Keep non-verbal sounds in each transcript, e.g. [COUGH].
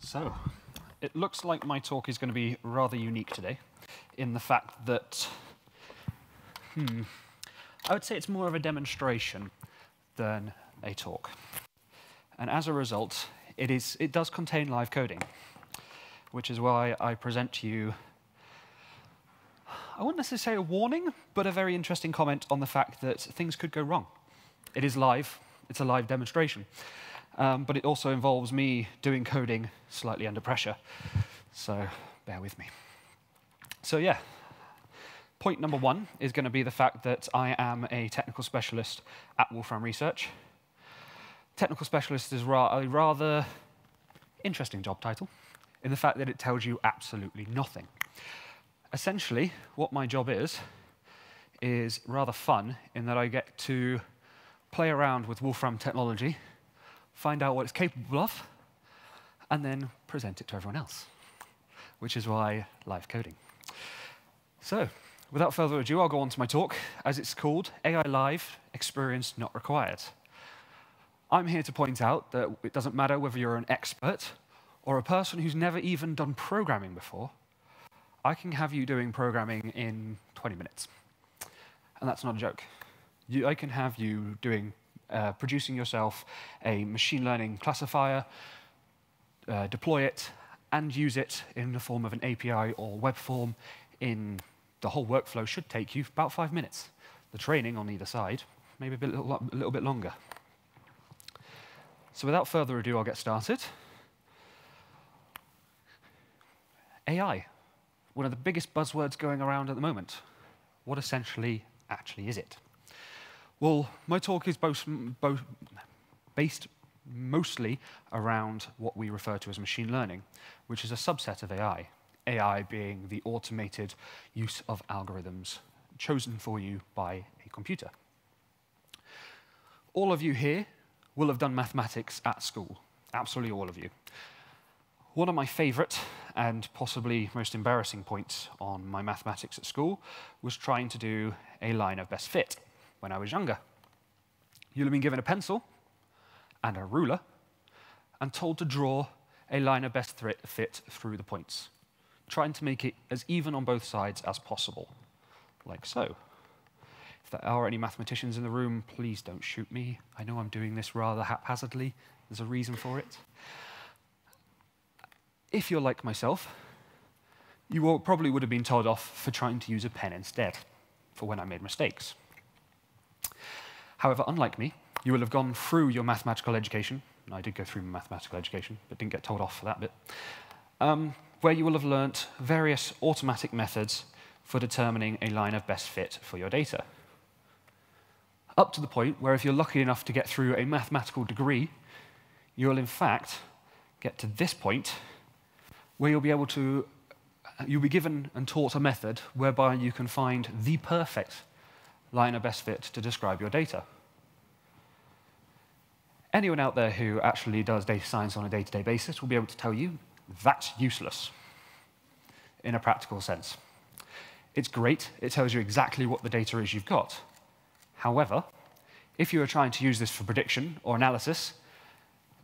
So, it looks like my talk is going to be rather unique today in the fact that, hmm, I would say it's more of a demonstration than a talk. And as a result, it, is, it does contain live coding, which is why I present to you, I wouldn't necessarily say a warning, but a very interesting comment on the fact that things could go wrong. It is live, it's a live demonstration um, but it also involves me doing coding slightly under pressure. So bear with me. So yeah, point number one is going to be the fact that I am a technical specialist at Wolfram Research. Technical specialist is ra a rather interesting job title in the fact that it tells you absolutely nothing. Essentially, what my job is, is rather fun in that I get to play around with Wolfram technology find out what it's capable of, and then present it to everyone else, which is why live coding. So, without further ado, I'll go on to my talk, as it's called AI Live Experience Not Required. I'm here to point out that it doesn't matter whether you're an expert or a person who's never even done programming before, I can have you doing programming in 20 minutes. And that's not a joke. You, I can have you doing uh, producing yourself a machine learning classifier, uh, deploy it, and use it in the form of an API or web form in the whole workflow should take you about five minutes. The training on either side, maybe a, bit, a little bit longer. So without further ado, I'll get started. AI, one of the biggest buzzwords going around at the moment. What essentially actually is it? Well, my talk is both, both based mostly around what we refer to as machine learning, which is a subset of AI. AI being the automated use of algorithms chosen for you by a computer. All of you here will have done mathematics at school, absolutely all of you. One of my favorite and possibly most embarrassing points on my mathematics at school was trying to do a line of best fit when I was younger. You'll have been given a pencil and a ruler and told to draw a line of best fit through the points, trying to make it as even on both sides as possible, like so. If there are any mathematicians in the room, please don't shoot me. I know I'm doing this rather haphazardly. There's a reason for it. If you're like myself, you probably would have been told off for trying to use a pen instead, for when I made mistakes. However, unlike me, you will have gone through your mathematical education. I did go through mathematical education, but didn't get told off for that bit. Um, where you will have learnt various automatic methods for determining a line of best fit for your data. Up to the point where if you're lucky enough to get through a mathematical degree, you'll in fact get to this point where you'll be able to, you'll be given and taught a method whereby you can find the perfect line of best fit to describe your data. Anyone out there who actually does data science on a day-to-day -day basis will be able to tell you that's useless in a practical sense. It's great. It tells you exactly what the data is you've got. However, if you are trying to use this for prediction or analysis,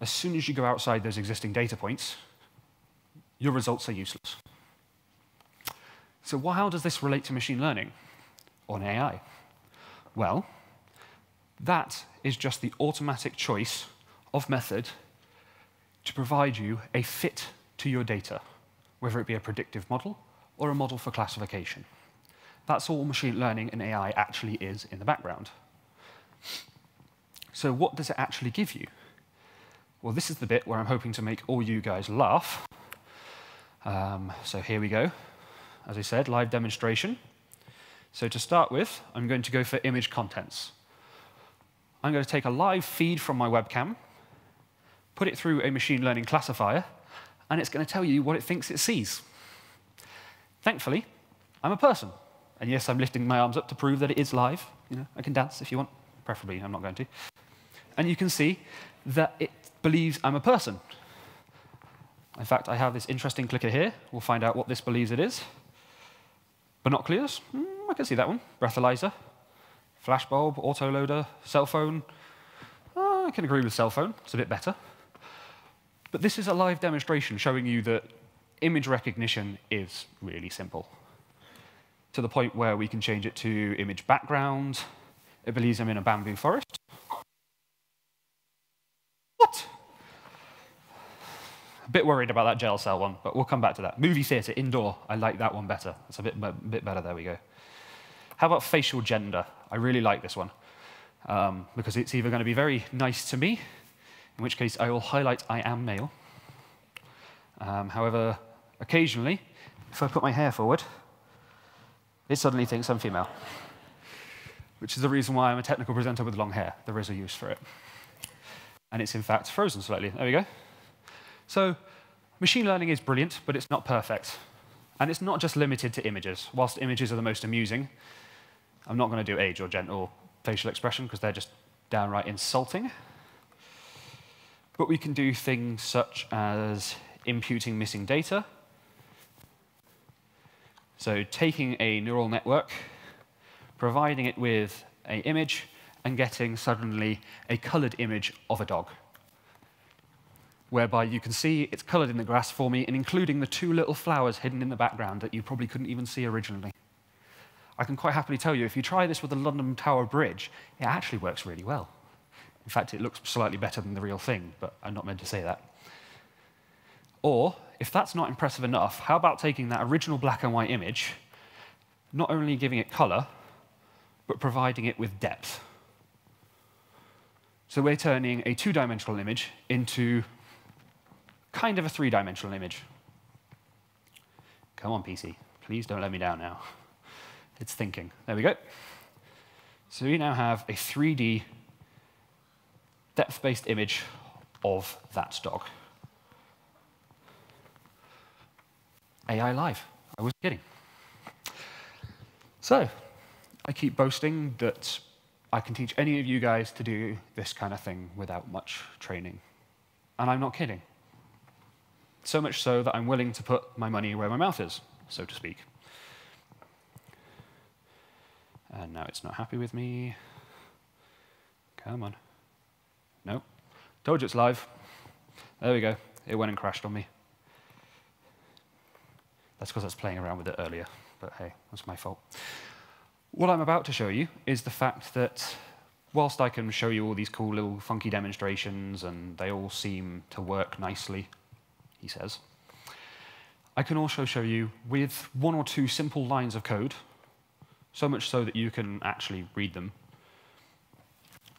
as soon as you go outside those existing data points, your results are useless. So how does this relate to machine learning or AI? Well, that is just the automatic choice of method to provide you a fit to your data, whether it be a predictive model or a model for classification. That's all machine learning and AI actually is in the background. So what does it actually give you? Well, this is the bit where I'm hoping to make all you guys laugh. Um, so here we go. As I said, live demonstration. So to start with, I'm going to go for image contents. I'm going to take a live feed from my webcam, put it through a machine learning classifier, and it's going to tell you what it thinks it sees. Thankfully, I'm a person. And yes, I'm lifting my arms up to prove that it is live. You know, I can dance if you want. Preferably, I'm not going to. And you can see that it believes I'm a person. In fact, I have this interesting clicker here. We'll find out what this believes it is. Binoculars? Hmm, I can see that one. Breathalyzer, flashbulb, autoloader, cell phone. Oh, I can agree with cell phone. It's a bit better. But this is a live demonstration showing you that image recognition is really simple, to the point where we can change it to image background. It believes I'm in a bamboo forest. What? A bit worried about that jail cell one, but we'll come back to that. Movie theater, indoor. I like that one better. It's a bit, a bit better. There we go. How about facial gender? I really like this one um, because it's either going to be very nice to me, in which case I will highlight I am male. Um, however, occasionally, if I put my hair forward, it suddenly thinks I'm female, which is the reason why I'm a technical presenter with long hair. There is a use for it. And it's in fact frozen slightly. There we go. So machine learning is brilliant, but it's not perfect. And it's not just limited to images. Whilst images are the most amusing, I'm not going to do age or gender or facial expression because they're just downright insulting. But we can do things such as imputing missing data. So taking a neural network, providing it with an image, and getting suddenly a colored image of a dog, whereby you can see it's colored in the grass for me, and including the two little flowers hidden in the background that you probably couldn't even see originally. I can quite happily tell you, if you try this with the London Tower Bridge, it actually works really well. In fact, it looks slightly better than the real thing, but I'm not meant to say that. Or, if that's not impressive enough, how about taking that original black and white image, not only giving it color, but providing it with depth? So we're turning a two-dimensional image into kind of a three-dimensional image. Come on, PC. Please don't let me down now. It's thinking. There we go. So we now have a 3D depth-based image of that dog. AI Live. I was kidding. So, I keep boasting that I can teach any of you guys to do this kind of thing without much training. And I'm not kidding. So much so that I'm willing to put my money where my mouth is, so to speak. And now it's not happy with me. Come on. No. Told you it's live. There we go. It went and crashed on me. That's because I was playing around with it earlier. But hey, that's my fault. What I'm about to show you is the fact that whilst I can show you all these cool little funky demonstrations and they all seem to work nicely, he says, I can also show you with one or two simple lines of code so much so that you can actually read them.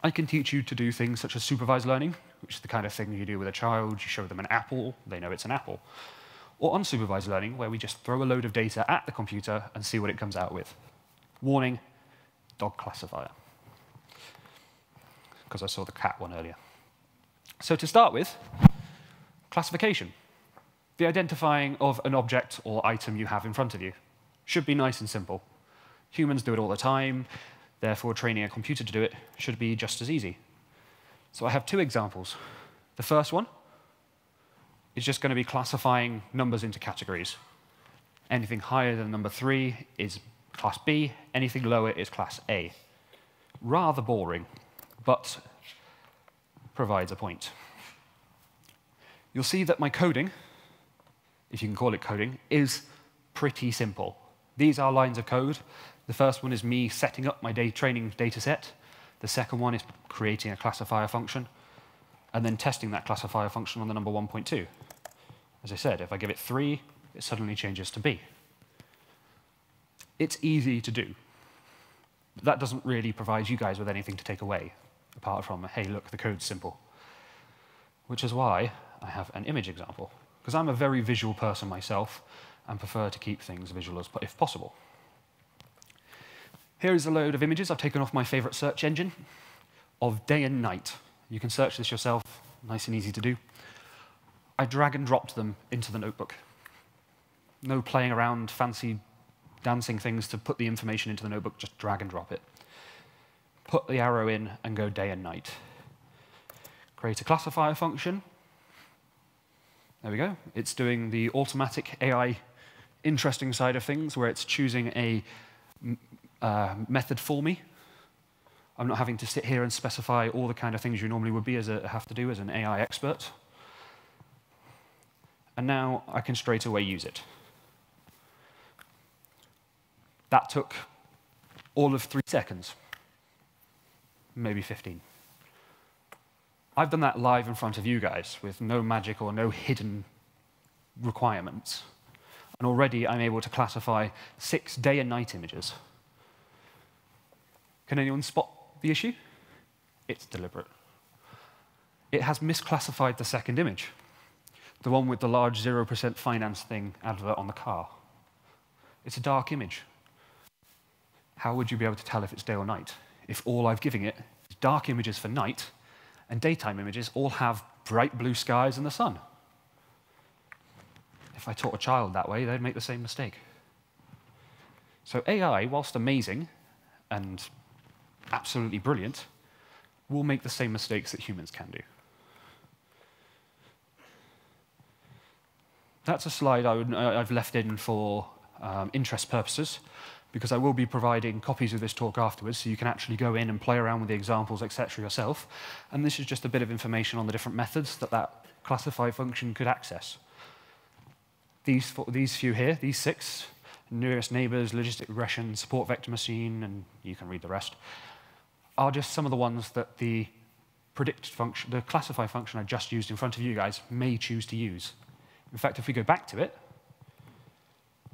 I can teach you to do things such as supervised learning, which is the kind of thing you do with a child. You show them an apple, they know it's an apple. Or unsupervised learning, where we just throw a load of data at the computer and see what it comes out with. Warning, dog classifier. Because I saw the cat one earlier. So to start with, classification. The identifying of an object or item you have in front of you. Should be nice and simple. Humans do it all the time, therefore training a computer to do it should be just as easy. So I have two examples. The first one is just going to be classifying numbers into categories. Anything higher than number three is class B, anything lower is class A. Rather boring, but provides a point. You'll see that my coding, if you can call it coding, is pretty simple. These are lines of code the first one is me setting up my day training data set. The second one is creating a classifier function and then testing that classifier function on the number 1.2. As I said, if I give it 3, it suddenly changes to B. It's easy to do. But that doesn't really provide you guys with anything to take away, apart from, hey, look, the code's simple. Which is why I have an image example. Because I'm a very visual person myself and prefer to keep things visual as, if possible. Here is a load of images I've taken off my favorite search engine of day and night. You can search this yourself, nice and easy to do. I drag and dropped them into the notebook. No playing around, fancy dancing things to put the information into the notebook, just drag and drop it. Put the arrow in and go day and night. Create a classifier function. There we go. It's doing the automatic AI interesting side of things, where it's choosing a uh, method for me. I'm not having to sit here and specify all the kind of things you normally would be as a have to do as an AI expert. and now I can straight away use it. That took all of three seconds, maybe 15. I've done that live in front of you guys with no magic or no hidden requirements. And already I'm able to classify six day and night images. Can anyone spot the issue? It's deliberate. It has misclassified the second image, the one with the large 0% finance thing advert on the car. It's a dark image. How would you be able to tell if it's day or night if all I've given it is dark images for night and daytime images all have bright blue skies and the sun? If I taught a child that way, they'd make the same mistake. So AI, whilst amazing and absolutely brilliant, will make the same mistakes that humans can do. That's a slide I have left in for um, interest purposes, because I will be providing copies of this talk afterwards, so you can actually go in and play around with the examples, etc. yourself. And this is just a bit of information on the different methods that that classify function could access. These, these few here, these six, nearest neighbors, logistic regression, support vector machine, and you can read the rest, are just some of the ones that the predict function, the classify function I just used in front of you guys may choose to use. In fact, if we go back to it,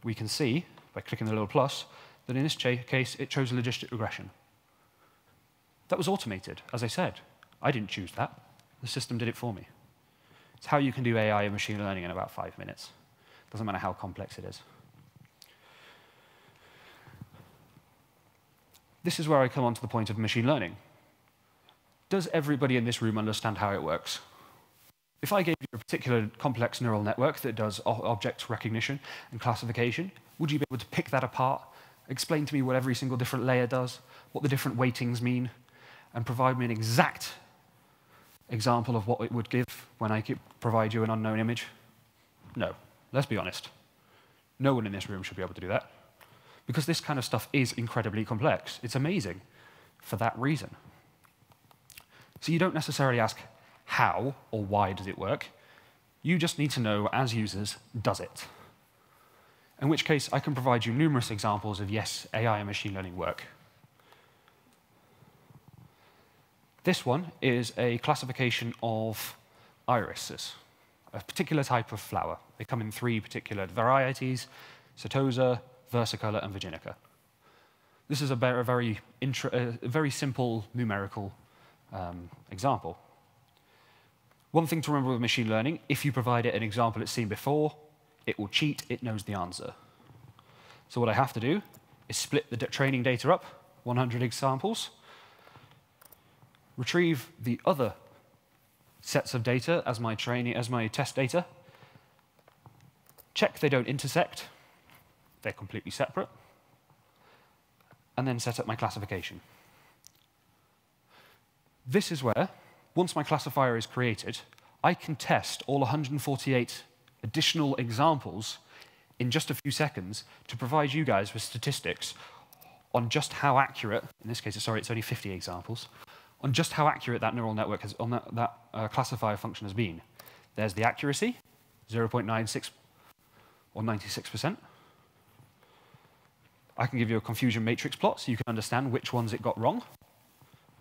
we can see, by clicking the little plus, that in this case, it chose a logistic regression. That was automated, as I said. I didn't choose that. The system did it for me. It's how you can do AI and machine learning in about five minutes. Doesn't matter how complex it is. This is where I come on to the point of machine learning. Does everybody in this room understand how it works? If I gave you a particular complex neural network that does object recognition and classification, would you be able to pick that apart explain to me what every single different layer does, what the different weightings mean, and provide me an exact example of what it would give when I provide you an unknown image? No. Let's be honest. No one in this room should be able to do that. Because this kind of stuff is incredibly complex. It's amazing for that reason. So you don't necessarily ask how or why does it work. You just need to know, as users, does it? in which case I can provide you numerous examples of, yes, AI and machine learning work. This one is a classification of irises, a particular type of flower. They come in three particular varieties, Setosa, versicolor, and virginica. This is a very, a very simple numerical um, example. One thing to remember with machine learning, if you provide it an example it's seen before, it will cheat, it knows the answer. So what I have to do is split the training data up, 100 examples, retrieve the other sets of data as my training, as my test data, check they don't intersect, they're completely separate, and then set up my classification. This is where, once my classifier is created, I can test all 148 additional examples in just a few seconds to provide you guys with statistics on just how accurate, in this case, sorry, it's only 50 examples, on just how accurate that neural network has, on that, that uh, classifier function has been. There's the accuracy, 0.96 or 96%. I can give you a confusion matrix plot so you can understand which ones it got wrong.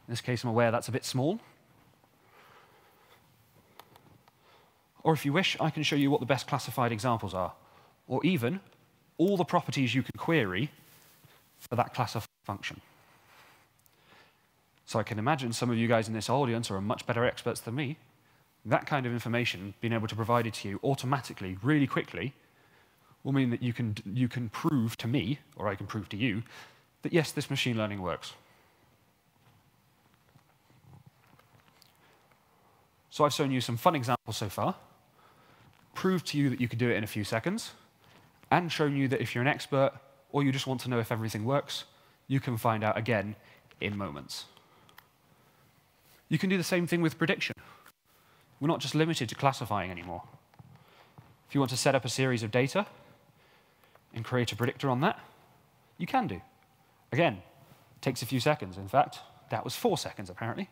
In this case, I'm aware that's a bit small. Or if you wish, I can show you what the best classified examples are, or even all the properties you can query for that classify function. So I can imagine some of you guys in this audience are much better experts than me. That kind of information, being able to provide it to you automatically, really quickly, will mean that you can, you can prove to me, or I can prove to you, that yes, this machine learning works. So I've shown you some fun examples so far proved to you that you could do it in a few seconds, and shown you that if you're an expert or you just want to know if everything works, you can find out again in moments. You can do the same thing with prediction. We're not just limited to classifying anymore. If you want to set up a series of data and create a predictor on that, you can do. Again, takes a few seconds. In fact, that was four seconds apparently.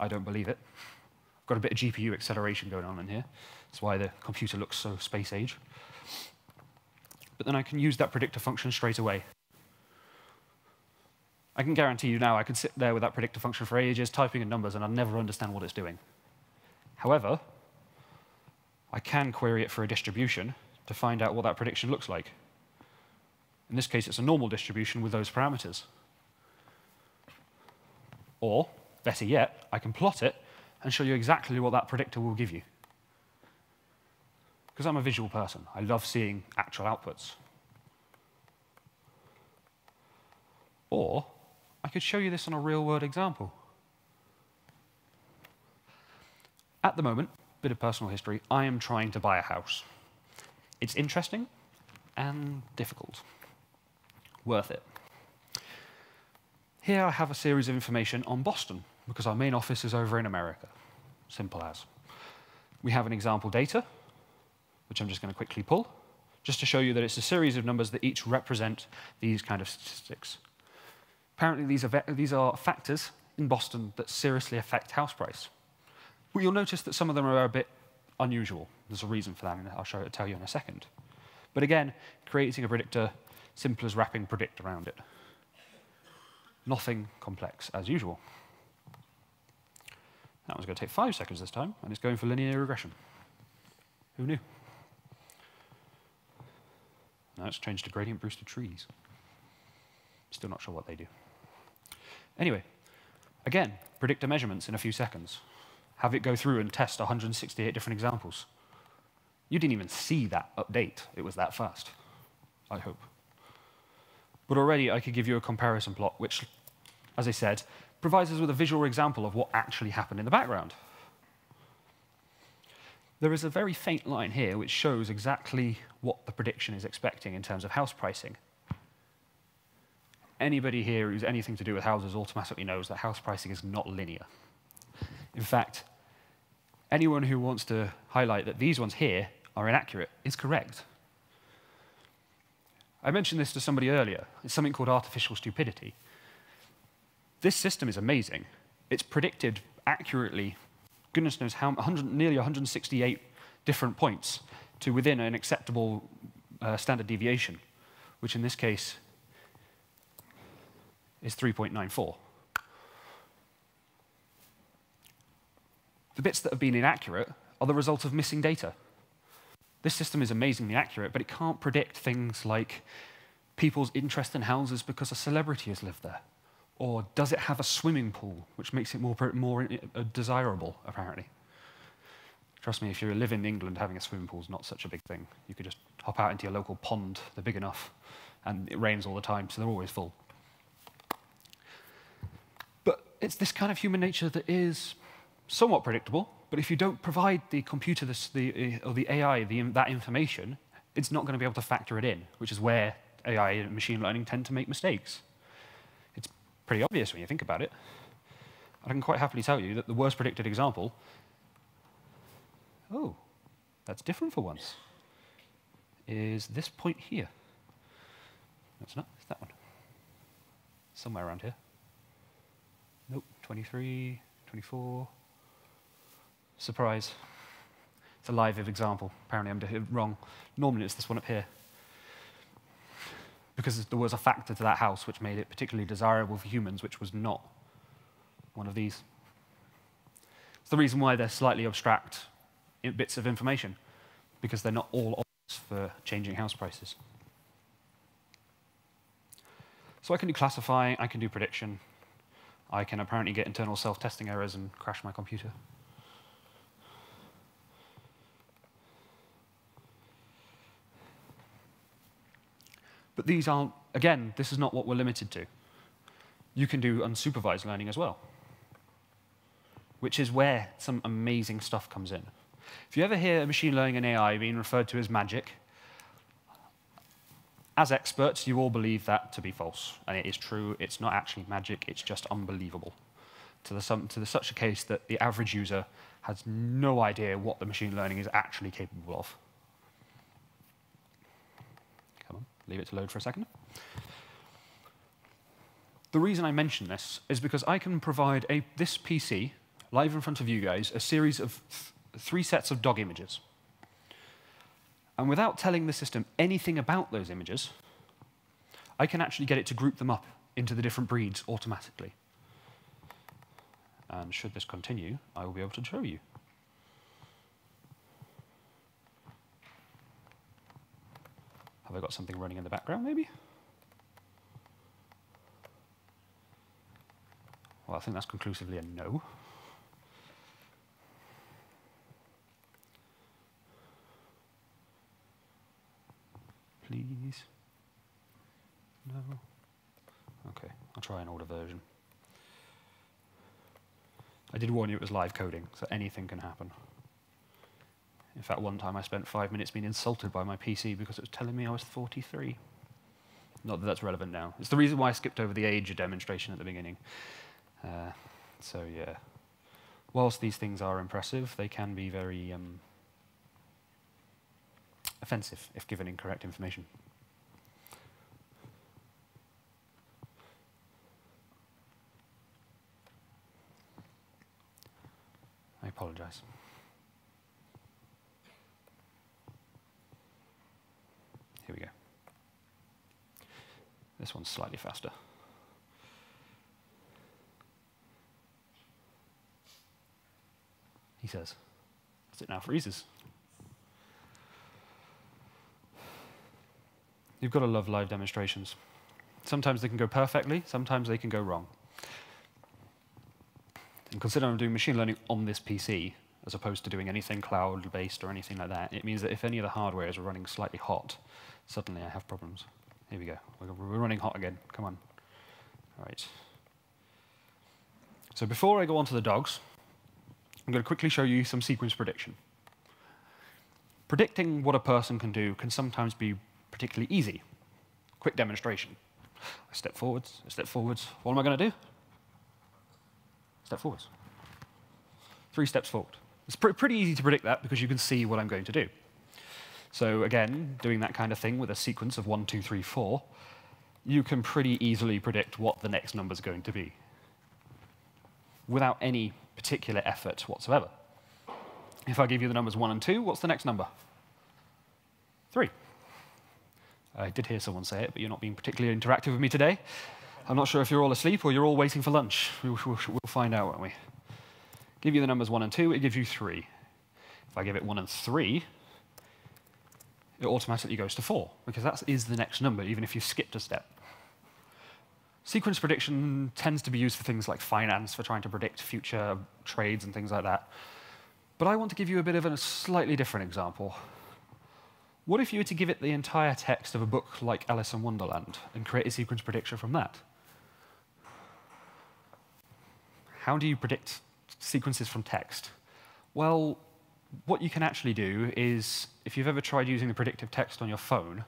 I don't believe it I've got a bit of GPU acceleration going on in here. That's why the computer looks so space age. But then I can use that predictor function straight away. I can guarantee you now I could sit there with that predictor function for ages, typing in numbers, and I'd never understand what it's doing. However, I can query it for a distribution to find out what that prediction looks like. In this case, it's a normal distribution with those parameters. Or, better yet, I can plot it and show you exactly what that predictor will give you. Because I'm a visual person, I love seeing actual outputs. Or, I could show you this on a real-world example. At the moment, bit of personal history, I am trying to buy a house. It's interesting and difficult. Worth it. Here I have a series of information on Boston, because our main office is over in America. Simple as. We have an example data, which I'm just going to quickly pull, just to show you that it's a series of numbers that each represent these kind of statistics. Apparently, these are, these are factors in Boston that seriously affect house price. But you'll notice that some of them are a bit unusual. There's a reason for that, and I'll show it, tell you in a second. But again, creating a predictor, simple as wrapping predict around it. Nothing complex, as usual. That one's going to take five seconds this time, and it's going for linear regression. Who knew? Now it's changed to gradient boosted trees. Still not sure what they do. Anyway, again, predictor measurements in a few seconds. Have it go through and test 168 different examples. You didn't even see that update. It was that fast, I hope. But already I could give you a comparison plot, which, as I said, provides us with a visual example of what actually happened in the background. There is a very faint line here which shows exactly what the prediction is expecting in terms of house pricing anybody here who's anything to do with houses automatically knows that house pricing is not linear. In fact, anyone who wants to highlight that these ones here are inaccurate is correct. I mentioned this to somebody earlier. It's something called artificial stupidity. This system is amazing. It's predicted accurately, goodness knows how, 100, nearly 168 different points to within an acceptable uh, standard deviation, which in this case is 3.94. The bits that have been inaccurate are the result of missing data. This system is amazingly accurate, but it can't predict things like people's interest in houses because a celebrity has lived there. Or does it have a swimming pool, which makes it more, more uh, desirable, apparently. Trust me, if you live in England, having a swimming pool is not such a big thing. You could just hop out into your local pond, they're big enough, and it rains all the time, so they're always full But it's this kind of human nature that is somewhat predictable, but if you don't provide the computer this, the, uh, or the AI the, that information, it's not going to be able to factor it in, which is where AI and machine learning tend to make mistakes. It's pretty obvious when you think about it. I can quite happily tell you that the worst predicted example, oh, that's different for once, is this point here. That's not, it's that one. Somewhere around here. Nope, 23, 24. Surprise. It's a live example. Apparently I'm wrong. Normally it's this one up here. Because there was a factor to that house which made it particularly desirable for humans, which was not one of these. It's the reason why they're slightly abstract bits of information, because they're not all obvious for changing house prices. So I can do classifying, I can do prediction, I can apparently get internal self-testing errors and crash my computer. But these aren't, again, this is not what we're limited to. You can do unsupervised learning as well, which is where some amazing stuff comes in. If you ever hear machine learning and AI being referred to as magic, as experts, you all believe that to be false, and it is true. It's not actually magic, it's just unbelievable. To, the, to the, such a case that the average user has no idea what the machine learning is actually capable of. Come on, leave it to load for a second. The reason I mention this is because I can provide a, this PC live in front of you guys, a series of th three sets of dog images. And without telling the system anything about those images, I can actually get it to group them up into the different breeds automatically. And should this continue, I will be able to show you. Have I got something running in the background, maybe? Well, I think that's conclusively a no. Please. No. Okay, I'll try an older version. I did warn you it was live coding, so anything can happen. In fact, one time I spent five minutes being insulted by my PC because it was telling me I was 43. Not that that's relevant now. It's the reason why I skipped over the age of demonstration at the beginning. Uh, so yeah, whilst these things are impressive, they can be very um, offensive if given incorrect information. I apologize. Here we go. This one's slightly faster. He says, as it now freezes. You've got to love live demonstrations. Sometimes they can go perfectly, sometimes they can go wrong. And considering I'm doing machine learning on this PC, as opposed to doing anything cloud-based or anything like that, it means that if any of the hardware is running slightly hot, suddenly I have problems. Here we go. We're running hot again. Come on. All right. So before I go on to the dogs, I'm going to quickly show you some sequence prediction. Predicting what a person can do can sometimes be particularly easy. Quick demonstration. I step forwards, I step forwards. What am I going to do? Step forwards. Three steps forward. It's pr pretty easy to predict that because you can see what I'm going to do. So again, doing that kind of thing with a sequence of one, two, three, four, you can pretty easily predict what the next number is going to be without any particular effort whatsoever. If I give you the numbers 1 and 2, what's the next number? 3. I did hear someone say it, but you're not being particularly interactive with me today. I'm not sure if you're all asleep or you're all waiting for lunch. We'll, we'll, we'll find out, won't we? Give you the numbers 1 and 2, it gives you 3. If I give it 1 and 3, it automatically goes to 4, because that is the next number, even if you skipped a step. Sequence prediction tends to be used for things like finance, for trying to predict future trades and things like that. But I want to give you a bit of a slightly different example. What if you were to give it the entire text of a book like Alice in Wonderland and create a sequence prediction from that? How do you predict sequences from text? Well, what you can actually do is, if you've ever tried using the predictive text on your phone,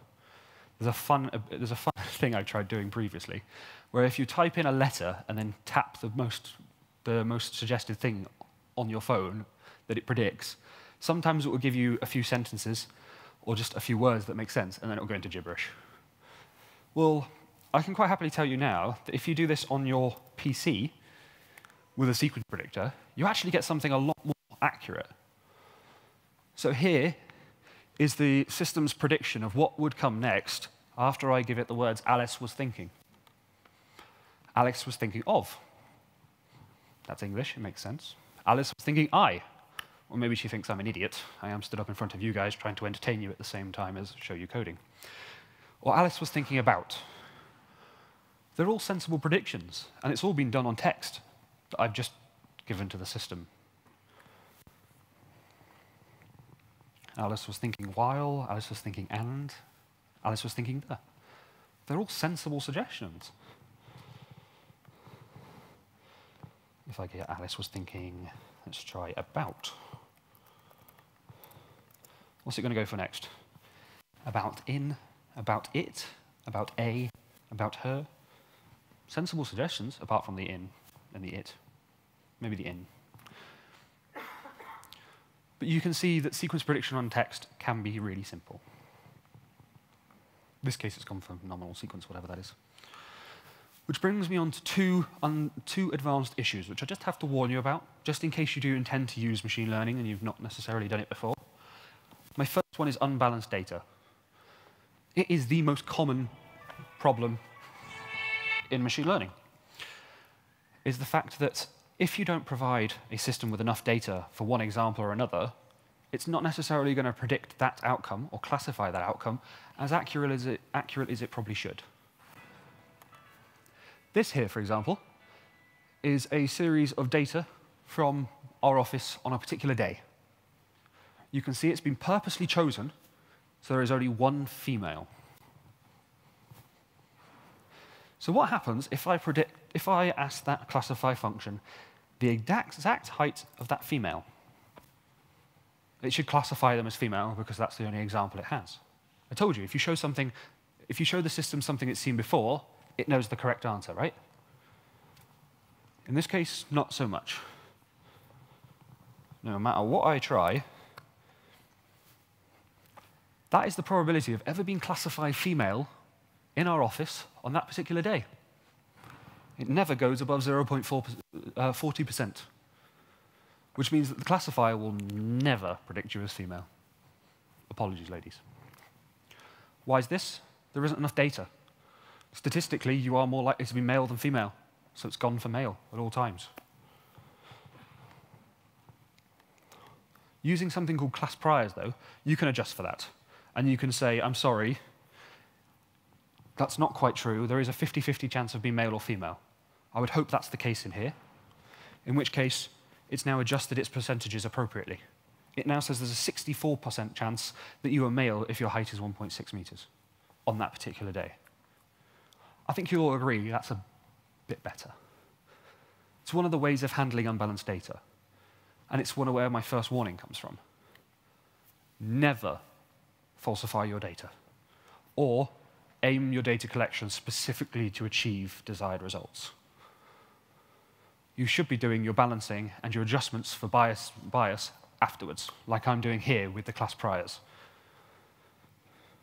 there's a fun, there's a fun [LAUGHS] thing I tried doing previously, where if you type in a letter and then tap the most, the most suggested thing on your phone that it predicts, sometimes it will give you a few sentences or just a few words that make sense, and then it will go into gibberish. Well, I can quite happily tell you now that if you do this on your PC with a sequence predictor, you actually get something a lot more accurate. So here is the system's prediction of what would come next after I give it the words Alice was thinking. Alex was thinking of. That's English, it makes sense. Alice was thinking I. Or maybe she thinks I'm an idiot. I am stood up in front of you guys trying to entertain you at the same time as show you coding. Or Alice was thinking about. They're all sensible predictions, and it's all been done on text that I've just given to the system. Alice was thinking while, Alice was thinking and, Alice was thinking the. They're all sensible suggestions. If I get Alice was thinking, let's try about. What's it going to go for next? About in, about it, about a, about her. Sensible suggestions, apart from the in and the it. Maybe the in. But you can see that sequence prediction on text can be really simple. In this case, it's come from nominal sequence, whatever that is. Which brings me on to two, un, two advanced issues, which I just have to warn you about, just in case you do intend to use machine learning and you've not necessarily done it before. My first one is unbalanced data. It is the most common problem in machine learning, is the fact that if you don't provide a system with enough data for one example or another, it's not necessarily going to predict that outcome or classify that outcome as accurate as it, accurate as it probably should. This here, for example, is a series of data from our office on a particular day. You can see it's been purposely chosen, so there is only one female. So what happens if I predict, if I ask that classify function the exact, exact height of that female? It should classify them as female because that's the only example it has. I told you, if you show something, if you show the system something it's seen before, it knows the correct answer, right? In this case, not so much. No matter what I try, that is the probability of ever being classified female in our office on that particular day. It never goes above 0.40%, uh, which means that the classifier will never predict you as female. Apologies, ladies. Why is this? There isn't enough data. Statistically, you are more likely to be male than female, so it's gone for male at all times. Using something called class priors, though, you can adjust for that. And you can say, I'm sorry, that's not quite true. There is a 50-50 chance of being male or female. I would hope that's the case in here, in which case it's now adjusted its percentages appropriately. It now says there's a 64% chance that you are male if your height is 1.6 meters on that particular day. I think you'll all agree that's a bit better. It's one of the ways of handling unbalanced data. And it's one of where my first warning comes from. Never falsify your data. Or aim your data collection specifically to achieve desired results. You should be doing your balancing and your adjustments for bias, bias afterwards, like I'm doing here with the class priors.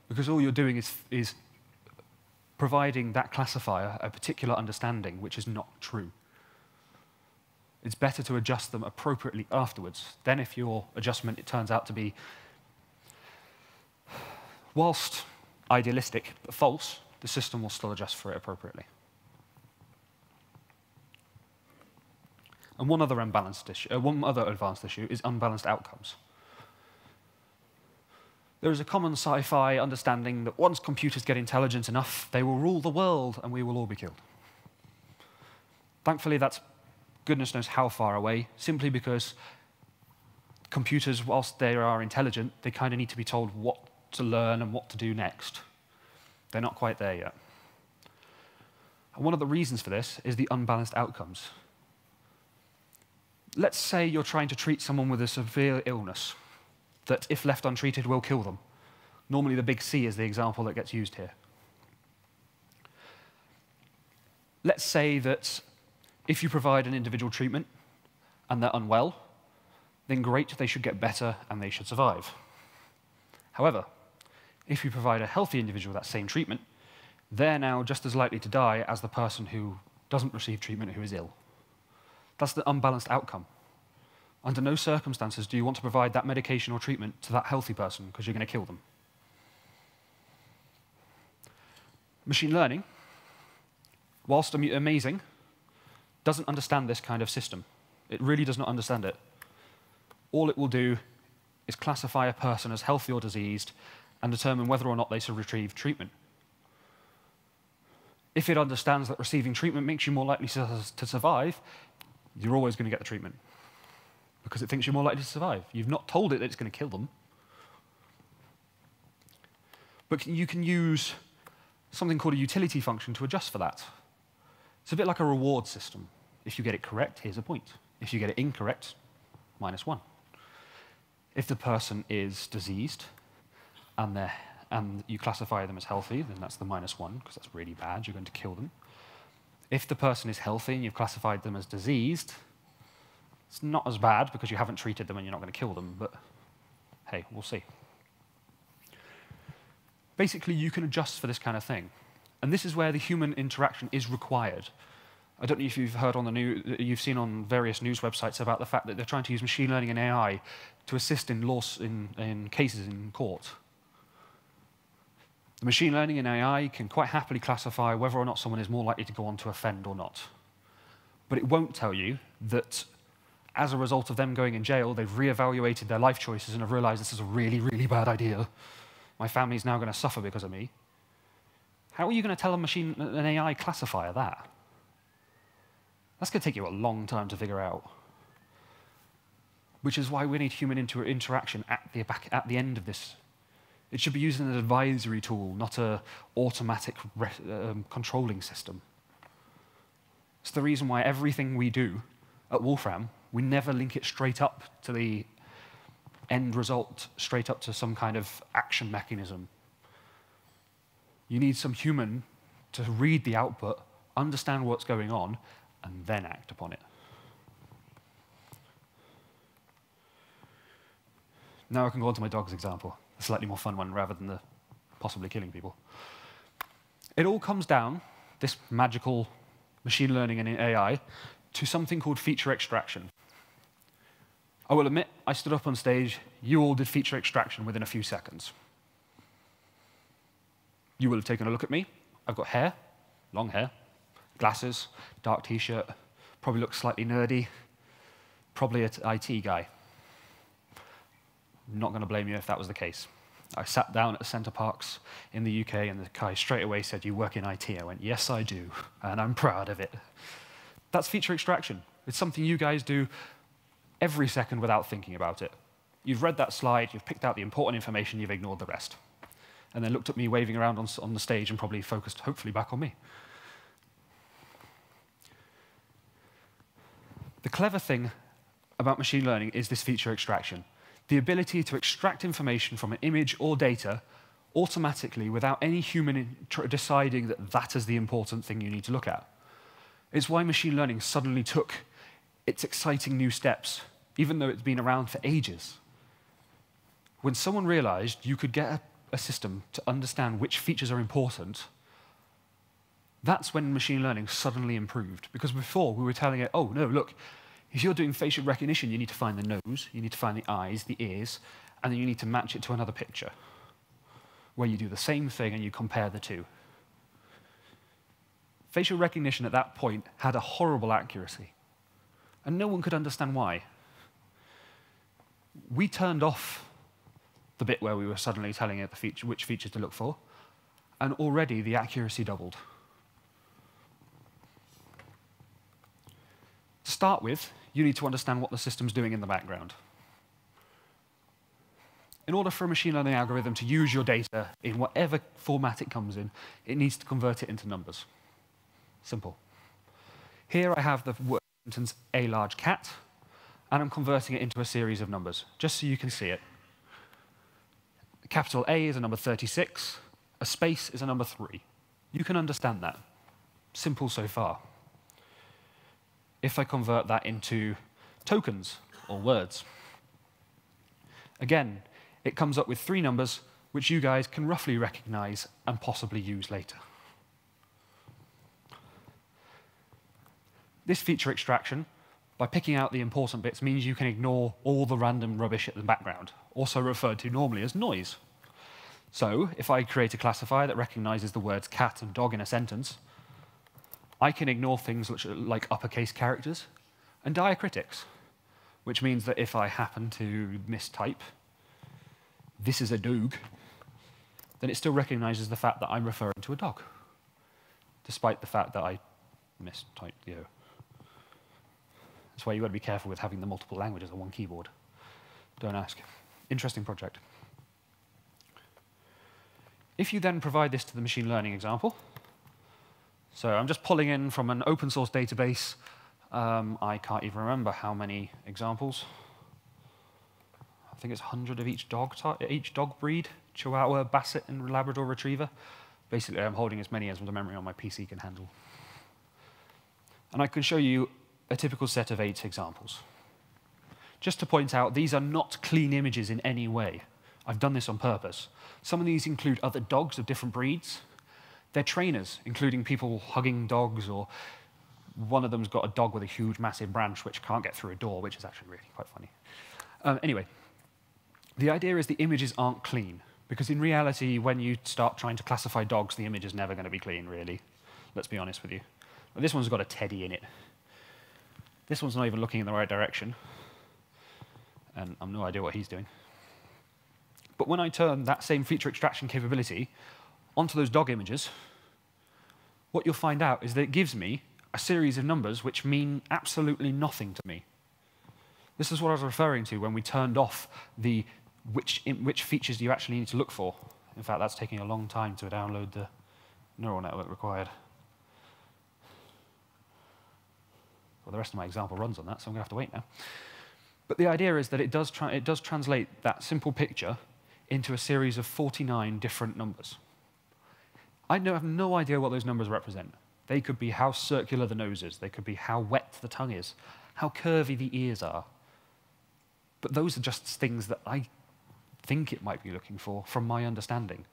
Because all you're doing is, is providing that classifier a particular understanding which is not true. It's better to adjust them appropriately afterwards. Then if your adjustment it turns out to be, whilst idealistic but false, the system will still adjust for it appropriately. And one other unbalanced issue, uh, one other advanced issue is unbalanced outcomes. There is a common sci-fi understanding that once computers get intelligent enough, they will rule the world and we will all be killed. Thankfully, that's goodness knows how far away, simply because computers, whilst they are intelligent, they kind of need to be told what to learn and what to do next. They're not quite there yet. And one of the reasons for this is the unbalanced outcomes. Let's say you're trying to treat someone with a severe illness that, if left untreated, will kill them. Normally, the big C is the example that gets used here. Let's say that if you provide an individual treatment and they're unwell, then great, they should get better and they should survive. However, if you provide a healthy individual that same treatment, they're now just as likely to die as the person who doesn't receive treatment who is ill. That's the unbalanced outcome. Under no circumstances do you want to provide that medication or treatment to that healthy person because you're going to kill them. Machine learning, whilst amazing, doesn't understand this kind of system. It really does not understand it. All it will do is classify a person as healthy or diseased and determine whether or not they should retrieve treatment. If it understands that receiving treatment makes you more likely to, to survive, you're always going to get the treatment because it thinks you're more likely to survive. You've not told it that it's going to kill them. But you can use something called a utility function to adjust for that. It's a bit like a reward system. If you get it correct, here's a point. If you get it incorrect, minus one. If the person is diseased, and, and you classify them as healthy, then that's the minus one, because that's really bad. You're going to kill them. If the person is healthy and you've classified them as diseased, it's not as bad because you haven't treated them and you're not going to kill them, but hey, we'll see. Basically, you can adjust for this kind of thing. And this is where the human interaction is required. I don't know if you've heard on the news, you've seen on various news websites about the fact that they're trying to use machine learning and AI to assist in, laws, in, in cases in court. The machine learning and AI can quite happily classify whether or not someone is more likely to go on to offend or not. But it won't tell you that as a result of them going in jail, they've reevaluated their life choices and have realized this is a really, really bad idea. My family's now going to suffer because of me. How are you going to tell a machine, an AI classifier that? That's going to take you a long time to figure out. Which is why we need human inter interaction at the, back, at the end of this. It should be used as an advisory tool, not an automatic um, controlling system. It's the reason why everything we do at Wolfram we never link it straight up to the end result, straight up to some kind of action mechanism. You need some human to read the output, understand what's going on, and then act upon it. Now I can go on to my dog's example, a slightly more fun one rather than the possibly killing people. It all comes down, this magical machine learning and AI, to something called feature extraction. I will admit, I stood up on stage, you all did feature extraction within a few seconds. You will have taken a look at me. I've got hair, long hair, glasses, dark t-shirt, probably look slightly nerdy, probably an IT guy. Not going to blame you if that was the case. I sat down at Center Parcs in the UK, and the guy straight away said, You work in IT? I went, Yes, I do, and I'm proud of it. That's feature extraction. It's something you guys do every second without thinking about it. You've read that slide, you've picked out the important information, you've ignored the rest. And then looked at me waving around on, on the stage and probably focused, hopefully, back on me. The clever thing about machine learning is this feature extraction the ability to extract information from an image or data automatically without any human deciding that that is the important thing you need to look at. It's why machine learning suddenly took its exciting new steps even though it's been around for ages. When someone realized you could get a, a system to understand which features are important, that's when machine learning suddenly improved. Because before, we were telling it, oh, no, look, if you're doing facial recognition, you need to find the nose, you need to find the eyes, the ears, and then you need to match it to another picture, where you do the same thing and you compare the two. Facial recognition at that point had a horrible accuracy, and no one could understand why we turned off the bit where we were suddenly telling it the feature, which features to look for, and already the accuracy doubled. To start with, you need to understand what the system's doing in the background. In order for a machine learning algorithm to use your data in whatever format it comes in, it needs to convert it into numbers. Simple. Here I have the sentence a large cat, and I'm converting it into a series of numbers, just so you can see it. Capital A is a number 36, a space is a number 3. You can understand that. Simple so far. If I convert that into tokens, or words, again, it comes up with three numbers which you guys can roughly recognize and possibly use later. This feature extraction by picking out the important bits means you can ignore all the random rubbish in the background, also referred to normally as noise. So, if I create a classifier that recognizes the words cat and dog in a sentence, I can ignore things like uppercase characters and diacritics, which means that if I happen to mistype, this is a dog, then it still recognizes the fact that I'm referring to a dog, despite the fact that I mistyped the O. That's why you've got to be careful with having the multiple languages on one keyboard. Don't ask. Interesting project. If you then provide this to the machine learning example, so I'm just pulling in from an open source database. Um, I can't even remember how many examples. I think it's 100 of each dog, each dog breed, Chihuahua, Basset, and Labrador Retriever. Basically, I'm holding as many as the memory on my PC can handle. And I can show you a typical set of eight examples. Just to point out, these are not clean images in any way. I've done this on purpose. Some of these include other dogs of different breeds. They're trainers, including people hugging dogs, or one of them's got a dog with a huge, massive branch which can't get through a door, which is actually really quite funny. Um, anyway, the idea is the images aren't clean, because in reality, when you start trying to classify dogs, the image is never going to be clean, really. Let's be honest with you. But this one's got a teddy in it. This one's not even looking in the right direction. And I've no idea what he's doing. But when I turn that same feature extraction capability onto those dog images, what you'll find out is that it gives me a series of numbers which mean absolutely nothing to me. This is what I was referring to when we turned off the which, which features do you actually need to look for. In fact, that's taking a long time to download the neural network required. Well, the rest of my example runs on that, so I'm going to have to wait now. But the idea is that it does, it does translate that simple picture into a series of 49 different numbers. I have no idea what those numbers represent. They could be how circular the nose is, they could be how wet the tongue is, how curvy the ears are. But those are just things that I think it might be looking for from my understanding.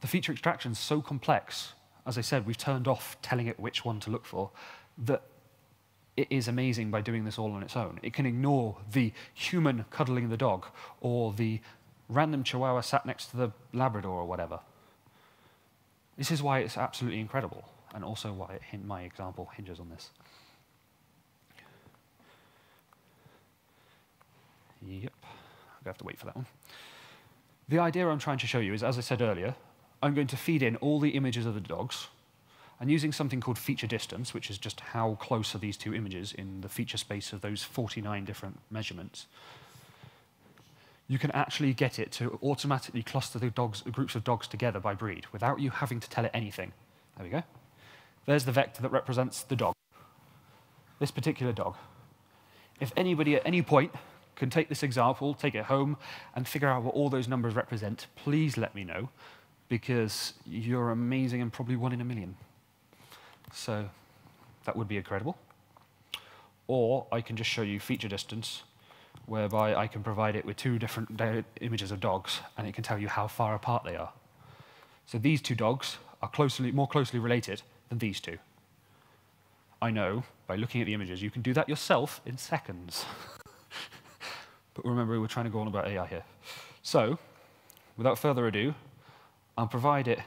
The feature extraction is so complex, as I said, we've turned off telling it which one to look for, that it is amazing by doing this all on its own. It can ignore the human cuddling the dog or the random chihuahua sat next to the Labrador or whatever. This is why it's absolutely incredible, and also why my example hinges on this. Yep, i have to wait for that one. The idea I'm trying to show you is, as I said earlier, I'm going to feed in all the images of the dogs, and using something called feature distance, which is just how close are these two images in the feature space of those 49 different measurements, you can actually get it to automatically cluster the dogs, groups of dogs together by breed without you having to tell it anything. There we go. There's the vector that represents the dog, this particular dog. If anybody at any point can take this example, take it home, and figure out what all those numbers represent, please let me know, because you're amazing and probably one in a million. So that would be incredible. Or I can just show you feature distance, whereby I can provide it with two different images of dogs, and it can tell you how far apart they are. So these two dogs are closely, more closely related than these two. I know, by looking at the images, you can do that yourself in seconds. [LAUGHS] but remember, we're trying to go on about AI here. So, without further ado, I'll provide it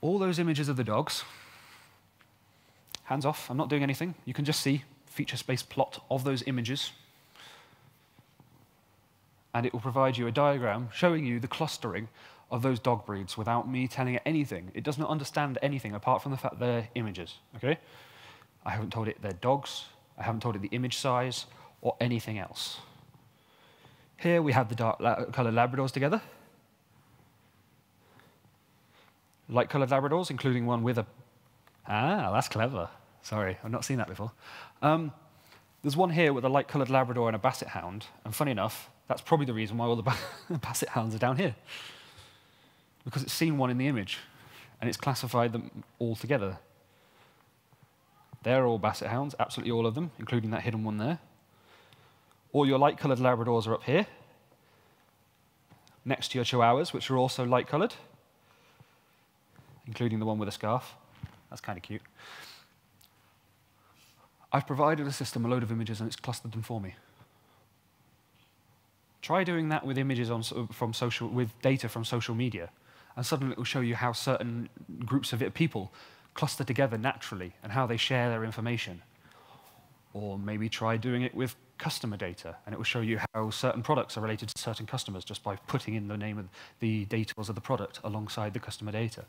all those images of the dogs, hands off, I'm not doing anything. You can just see feature space plot of those images. And it will provide you a diagram showing you the clustering of those dog breeds without me telling it anything. It does not understand anything apart from the fact they're images, okay? I haven't told it they're dogs, I haven't told it the image size, or anything else. Here we have the dark la colored Labradors together. Light colored Labradors, including one with a Ah, that's clever. Sorry, I've not seen that before. Um, there's one here with a light-coloured Labrador and a Basset Hound, and funny enough, that's probably the reason why all [LAUGHS] the Basset Hounds are down here. Because it's seen one in the image, and it's classified them all together. They're all Basset Hounds, absolutely all of them, including that hidden one there. All your light-coloured Labradors are up here, next to your Chihuahuas, which are also light-coloured, including the one with a scarf. That's kind of cute. I've provided a system a load of images and it's clustered them for me. Try doing that with images on, uh, from social, with data from social media, and suddenly it will show you how certain groups of people cluster together naturally and how they share their information. Or maybe try doing it with customer data, and it will show you how certain products are related to certain customers just by putting in the name of the details of the product alongside the customer data.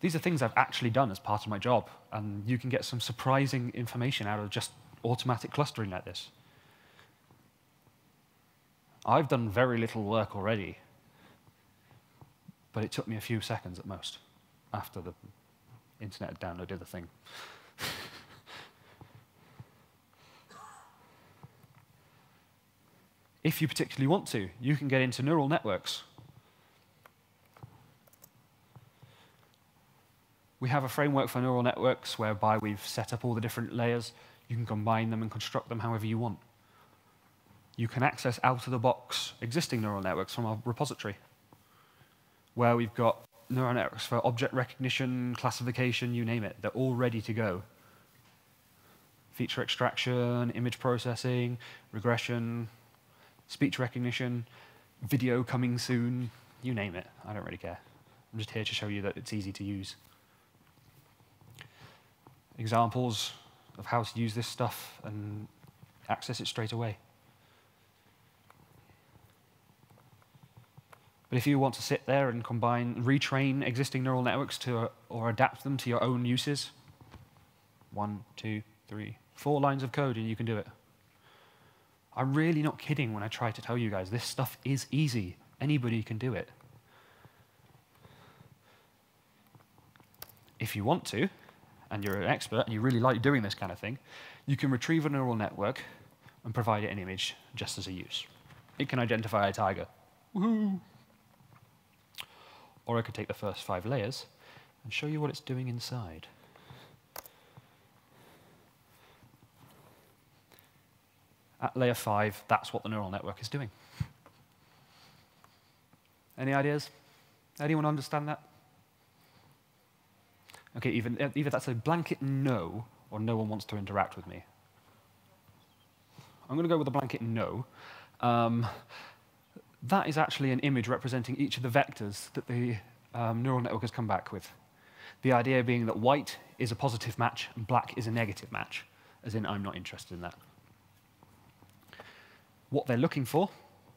These are things I've actually done as part of my job, and you can get some surprising information out of just automatic clustering like this. I've done very little work already, but it took me a few seconds at most after the internet had downloaded the thing. [LAUGHS] if you particularly want to, you can get into neural networks We have a framework for neural networks whereby we've set up all the different layers. You can combine them and construct them however you want. You can access out-of-the-box existing neural networks from our repository, where we've got neural networks for object recognition, classification, you name it. They're all ready to go. Feature extraction, image processing, regression, speech recognition, video coming soon, you name it. I don't really care. I'm just here to show you that it's easy to use. Examples of how to use this stuff and access it straight away. But if you want to sit there and combine, retrain existing neural networks to, or adapt them to your own uses, one, two, three, four lines of code and you can do it. I'm really not kidding when I try to tell you guys this stuff is easy. Anybody can do it. If you want to, and you're an expert and you really like doing this kind of thing, you can retrieve a neural network and provide it an image just as a use. It can identify a tiger. Woohoo! Or I could take the first five layers and show you what it's doing inside. At layer five, that's what the neural network is doing. Any ideas? Anyone understand that? Okay, even, either that's a blanket no, or no one wants to interact with me. I'm going to go with a blanket no. Um, that is actually an image representing each of the vectors that the um, neural network has come back with. The idea being that white is a positive match and black is a negative match, as in I'm not interested in that. What they're looking for,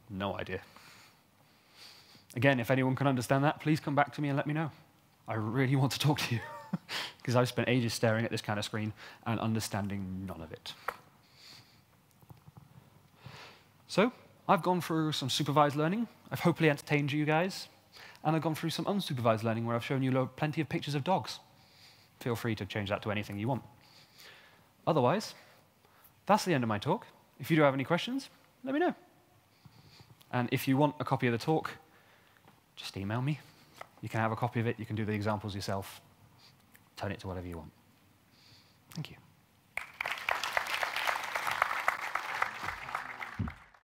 no idea. Again, if anyone can understand that, please come back to me and let me know. I really want to talk to you, [LAUGHS] because I've spent ages staring at this kind of screen and understanding none of it. So, I've gone through some supervised learning. I've hopefully entertained you guys. And I've gone through some unsupervised learning where I've shown you plenty of pictures of dogs. Feel free to change that to anything you want. Otherwise, that's the end of my talk. If you do have any questions, let me know. And if you want a copy of the talk, just email me. You can have a copy of it. You can do the examples yourself. Turn it to whatever you want. Thank you.